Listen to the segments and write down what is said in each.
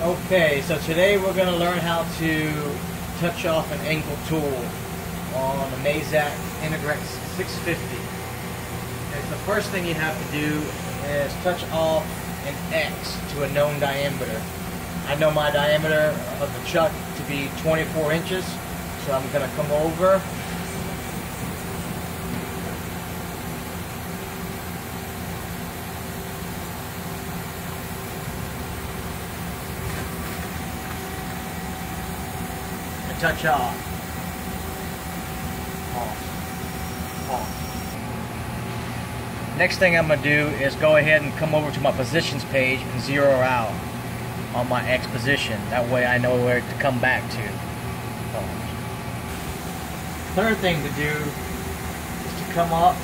Okay, so today we're going to learn how to touch off an angle tool on the Mazak Integrex 650. And the first thing you have to do is touch off an X to a known diameter. I know my diameter of the chuck to be 24 inches, so I'm going to come over touch off. Next thing I'm going to do is go ahead and come over to my positions page and zero out on my X position. That way I know where to come back to. Third thing to do is to come up,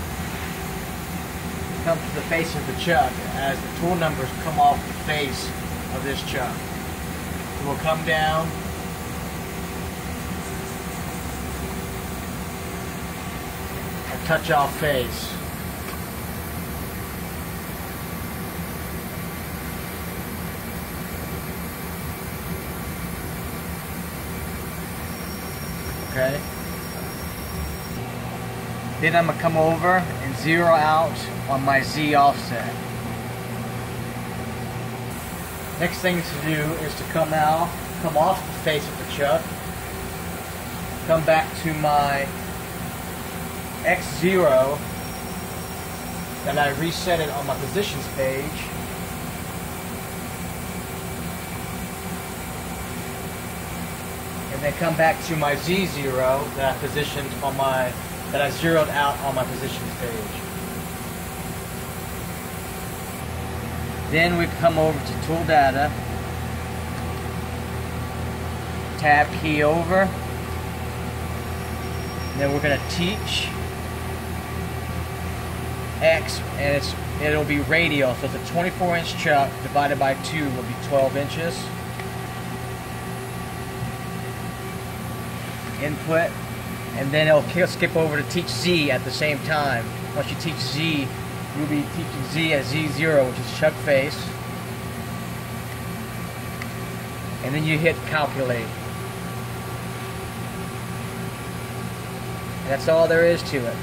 come to the face of the chuck as the tool numbers come off the face of this chuck. We'll come down touch off face. Okay. Then I'm to come over and zero out on my Z offset. Next thing to do is to come out, come off the face of the chuck, come back to my X0 then I reset it on my positions page. And then come back to my Z0 that I positioned on my that I zeroed out on my positions page. Then we come over to tool data, tab key over, and then we're going to teach X, and it's it'll be radial. So it's a 24 inch chuck divided by 2 will be 12 inches. Input, and then it'll skip over to teach Z at the same time. Once you teach Z, you'll be teaching Z at Z0, which is chuck face. And then you hit calculate. That's all there is to it.